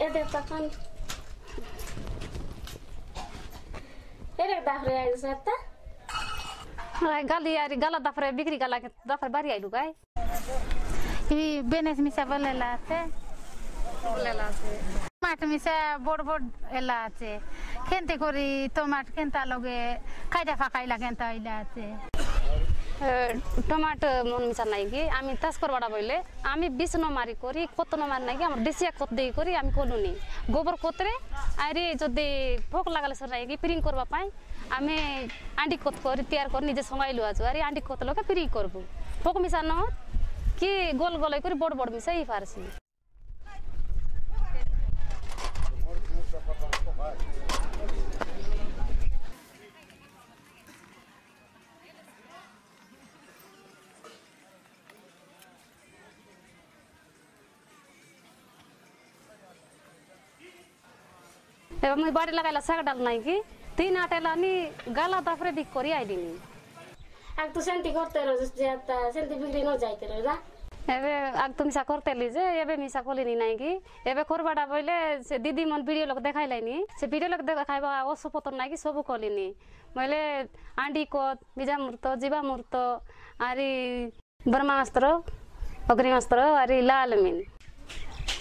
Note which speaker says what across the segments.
Speaker 1: এদের তখন এদের দাফরে আইসা তা
Speaker 2: গালি আর গালা দাফরে বিক্রি গালা দাফর বাড়ি আইলু গাই
Speaker 3: ই বেনেস মিশা বলে আছে মাঠ মিশা বড় বড় এলা আছে খেনতে করি তো মাঠ খেনতা লগে খাইটা ফাঁকাইলা খেনতা হইলা আছে
Speaker 2: টমাটো মন মিশা নাই কি, আমি চাষ করবাটা বইলে, আমি বিষ নমারি মারি করি, কত নমার মারি নাই কি, আমার দেশিয়া কত দেই করি, আমি কলুনি গোবর কতরে, আরে যদি ভোক লাগালে সর নাই কি, পিরিং করবা পাই, আমি আন্ডি কত করি, তৈয়ার করে, নিজে সঙ্গাইলু আছো আরে আন্ডি কত লোকে পিরিং করব। ভোক মিশানো, কি গোল গোলাই করে, বড় বড় মিশাই পারছি। এবার মুই বাড়ি লাগাইলা শাক ডাল নাই কি? তিন আটেলা আমি গালা তারপরে দিক করি আইলিনি
Speaker 1: আগ তো সেন্টি করতে সেন্টি বিক্রি ন যাইতে
Speaker 2: রা এবে আগ তো মিশা করতেলি যে এবে মিশা কলিনি নাই কি? এবে
Speaker 1: করবাটা বইলে সে দিদি
Speaker 4: মন ভিডিও লোক
Speaker 2: দেখাইলাইনি সে ভিডিও লোক দেখাইবা অসপতন নাই কি
Speaker 4: সবু কলিনি।
Speaker 2: বইলে আন্ডি কত বিজা মূর্ত জীবা মূর্ত আর ব্রহ্মাস্ত্র অগ্নিমাস্ত্র আর লাল মিন।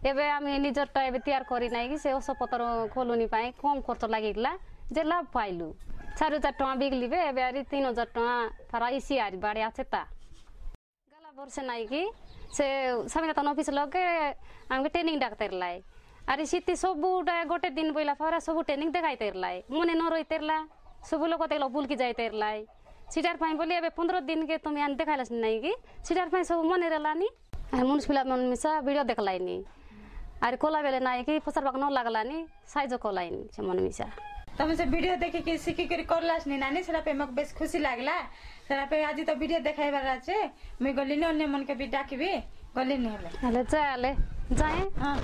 Speaker 2: ଏବେ ଆମେ ନିଜଟା ଏବେ ତିଆରି କରି ନାଇଁକି ସେ ଔଷଧପତ୍ର ଖୋଲୁନି ପାଇଁ କମ୍ ଖର୍ଚ୍ଚ ଲାଗିଗଲା ଯେ ଲାଭ ପାଇଲୁ ଚାରି ହଜାର ଟଙ୍କା ବିକିଲିବେ ଏବେ ଆରି ତିନି ହଜାର ଟଙ୍କା ତାର ଇସି ଆରି ବାଡ଼ିଆ ଚେତା ଗଲା ବର୍ଷେ ନାଇଁକି ସେ ସ୍ୱାମୀନାଥନ ଅଫିସ୍ ଲଗେ ଆମକୁ ଟ୍ରେନିଂ ଡାକ୍ତାରଲାଏ ଆରେ ସେଠି ସବୁଟା ଗୋଟେ ଦିନ ବୋଇଲା ପରେ ସବୁ ଟ୍ରେନିଂ ଦେଖାଇତେରଲାଏ ମନେ ନ ରହିତେରଲା ସବୁ ଲୋକ ଦେଖିଲ ବୁଲିକି ଯାଇତେରଲାଏ ସେଟାର ପାଇଁ ବୋଲି ଏବେ ପନ୍ଦର ଦିନକେ ତୁମେ ଆଣି ଦେଖାଇଲା ନାଇଁକି ସେଟାର ପାଇଁ ସବୁ ମନେ ରହିଲାନି ମୁନିସିପାଲ ମିଶା ଭିଡ଼ିଓ ଦେଖଲାଇନି आरे कोला बेले नाइ कि पसर बाग लागला नि साइजो कोला इन छ मन मिसा त म चाहिँ
Speaker 4: भिडियो देखे के सिकि गरि करलास नि नानी सेला पे मक बेस खुसी लागला। सेला पे आज त भिडियो देखाइ बारा छ मै गलिनी अन्य मन के भी डाकिबे गलिनी
Speaker 2: हेले हेले। चाले
Speaker 4: जाए हां